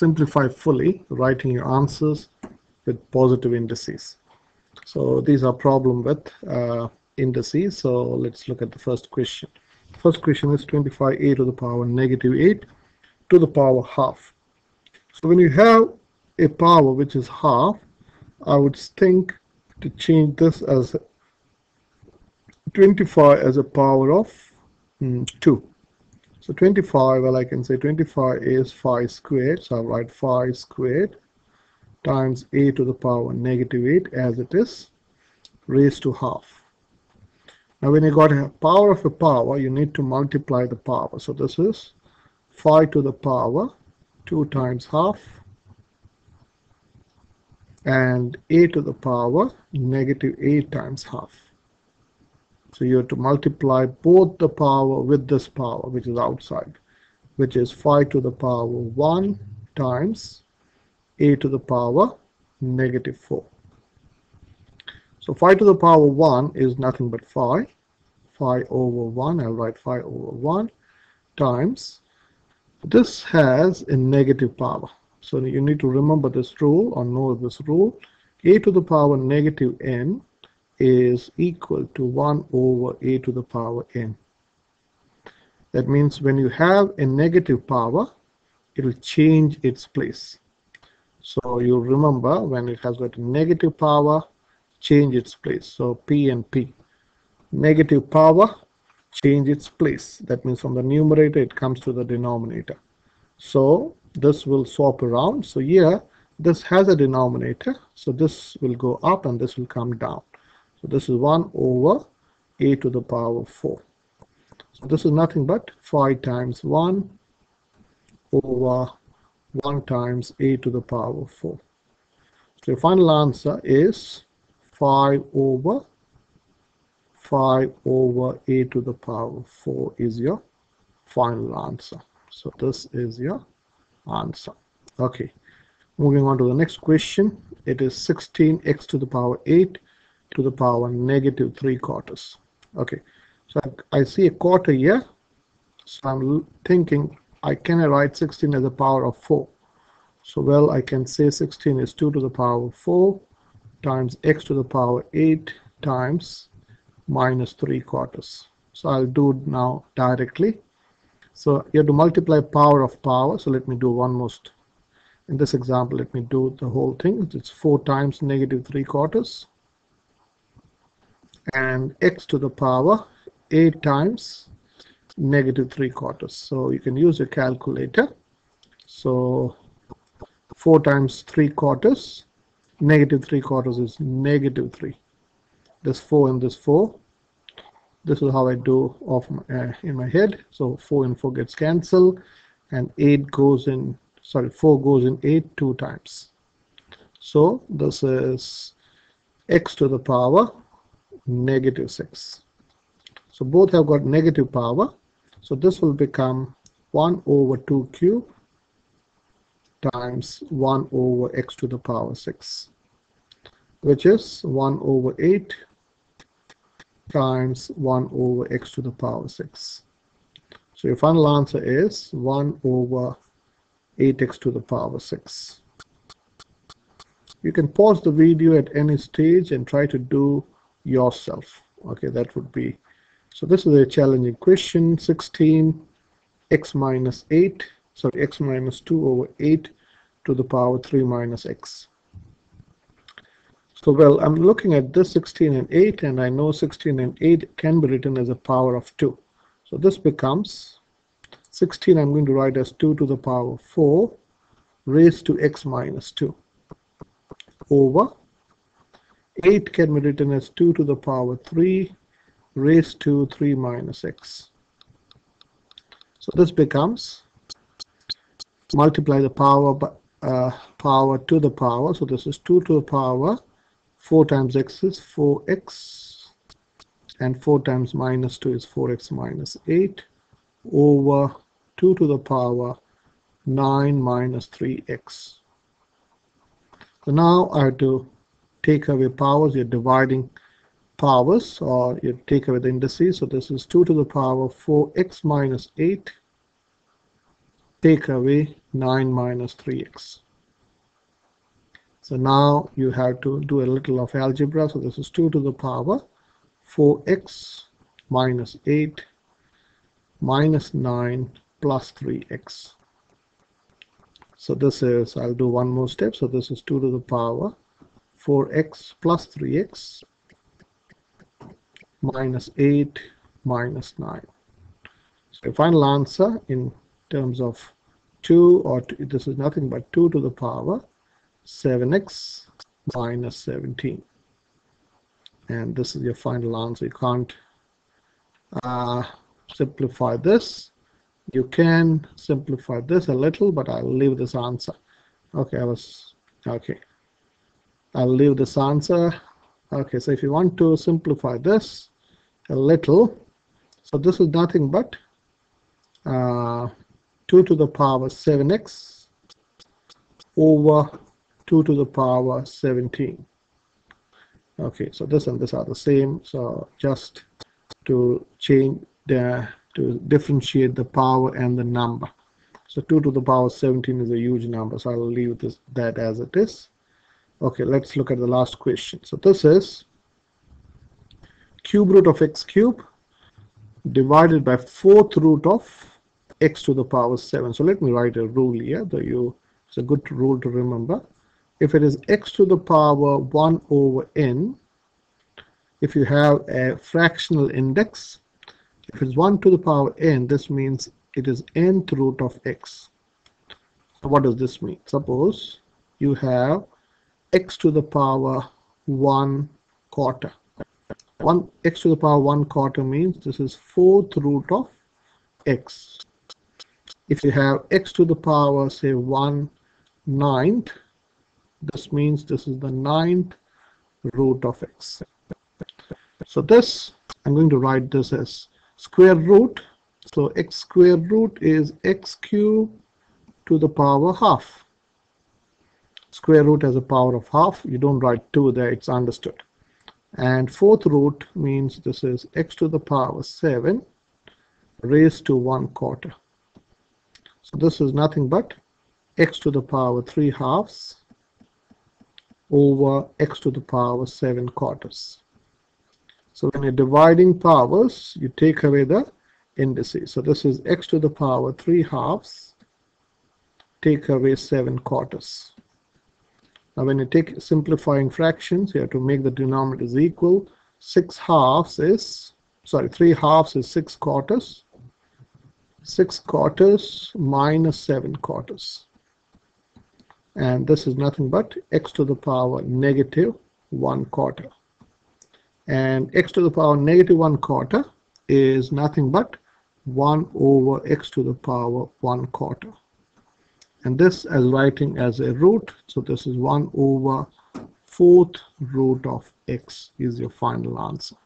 simplify fully, writing your answers with positive indices. So these are problem with uh, indices. So let's look at the first question. First question is 25a to the power negative 8 to the power half. So when you have a power which is half, I would think to change this as 25 as a power of mm, 2. So 25, well, I can say 25 is 5 squared. So I'll write 5 squared times a to the power negative 8 as it is raised to half. Now when you got a power of a power, you need to multiply the power. So this is 5 to the power 2 times half and a to the power negative 8 times half. So you have to multiply both the power with this power which is outside which is 5 to the power 1 times a to the power negative 4. So 5 to the power 1 is nothing but 5. 5 over 1, I'll write 5 over 1 times. This has a negative power. So you need to remember this rule or know this rule. a to the power negative n is equal to 1 over a to the power n. That means when you have a negative power, it will change its place. So you remember when it has got a negative power, change its place. So P and P. Negative power, change its place. That means from the numerator, it comes to the denominator. So this will swap around. So here, this has a denominator. So this will go up and this will come down. So this is 1 over a to the power 4. So this is nothing but 5 times 1 over 1 times a to the power 4. So your final answer is 5 over 5 over a to the power 4 is your final answer. So this is your answer. Okay, moving on to the next question. It is 16x to the power 8 to the power negative 3 quarters. Okay, so I see a quarter here. So I'm thinking I can write 16 as a power of 4. So well, I can say 16 is 2 to the power of 4 times x to the power 8 times minus 3 quarters. So I'll do now directly. So you have to multiply power of power. So let me do one most. In this example, let me do the whole thing. It's 4 times negative 3 quarters. And x to the power 8 times negative 3 quarters. So you can use your calculator. So 4 times 3 quarters. Negative 3 quarters is negative 3. This 4 and this 4 this is how I do off my, uh, in my head so 4 and 4 gets cancelled and 8 goes in sorry 4 goes in 8 two times so this is x to the power negative 6 so both have got negative power so this will become 1 over 2 cube times 1 over x to the power 6 which is 1 over 8 times 1 over x to the power 6. So your final answer is 1 over 8x to the power 6. You can pause the video at any stage and try to do yourself. Okay, that would be. So this is a challenging question. 16 x minus 8, sorry, x minus 2 over 8 to the power 3 minus x. So well, I'm looking at this 16 and 8, and I know 16 and 8 can be written as a power of 2. So this becomes 16 I'm going to write as 2 to the power 4 raised to x minus 2 over 8 can be written as 2 to the power 3 raised to 3 minus x. So this becomes multiply the power by uh, power to the power. So this is 2 to the power 4 times x is 4x and 4 times minus 2 is 4x minus 8 over 2 to the power 9 minus 3x. So now I have to take away powers. You're dividing powers or you take away the indices. So this is 2 to the power 4x minus 8 take away 9 minus 3x. So now you have to do a little of algebra. So this is 2 to the power 4x minus 8 minus 9 plus 3x. So this is, I'll do one more step. So this is 2 to the power 4x plus 3x minus 8 minus 9. So the final answer in terms of 2 or two, this is nothing but 2 to the power 7x minus 17 and this is your final answer. You can't uh, simplify this. You can simplify this a little but I'll leave this answer. Okay I was okay I'll leave this answer. Okay so if you want to simplify this a little so this is nothing but uh, 2 to the power 7x over 2 to the power 17 okay so this and this are the same so just to change the to differentiate the power and the number. So 2 to the power 17 is a huge number so I'll leave this that as it is okay let's look at the last question so this is cube root of x cube divided by fourth root of x to the power 7. So let me write a rule here. That you, it's a good rule to remember. If it is x to the power 1 over n, if you have a fractional index, if it's 1 to the power n, this means it is nth root of x. So what does this mean? Suppose you have x to the power 1 quarter. 1 x to the power 1 quarter means this is fourth root of x. If you have x to the power say 1 ninth this means this is the ninth root of x. So this I'm going to write this as square root. So x square root is x cube to the power half square root has a power of half you don't write 2 there it's understood and fourth root means this is x to the power 7 raised to 1 quarter so this is nothing but x to the power 3 halves over x to the power 7 quarters. So when you're dividing powers, you take away the indices. So this is x to the power 3 halves, take away 7 quarters. Now when you take simplifying fractions, you have to make the denominators equal. 6 halves is, sorry, 3 halves is 6 quarters 6 quarters minus 7 quarters. And this is nothing but x to the power negative 1 quarter. And x to the power negative 1 quarter is nothing but 1 over x to the power 1 quarter. And this as writing as a root. So this is 1 over fourth root of x is your final answer.